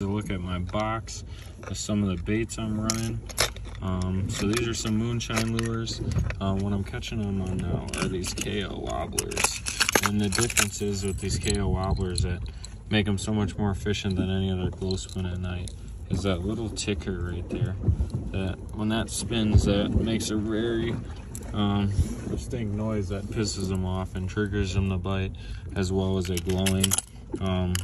a look at my box of some of the baits I'm running. Um, so these are some moonshine lures. Uh, what I'm catching them on now are these KO wobblers. And the difference is with these KO wobblers that make them so much more efficient than any other glow spoon at night is that little ticker right there. That when that spins, that makes a very um, distinct noise that pisses them off and triggers them to bite, as well as a glowing um,